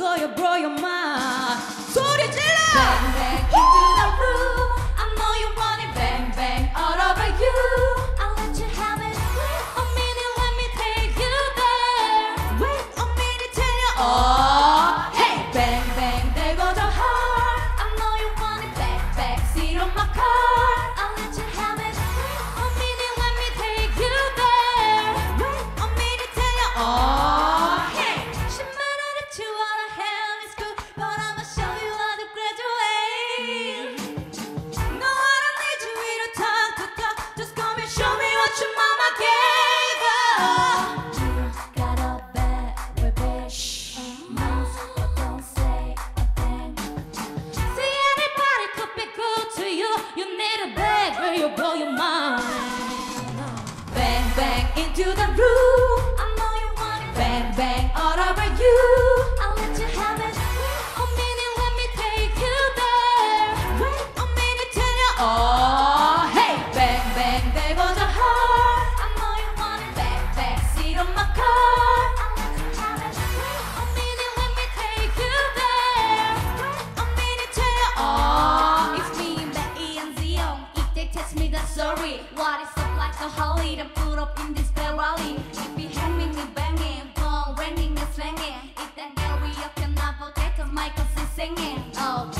이거야 bro you're mine 소리 질러 blow your mind. worry What is up like a holly I'm put up in this Ferrari Should be hanging and banging Bong, ringing and slanging. If that girl we up can not forget Cause Michael's is singing Oh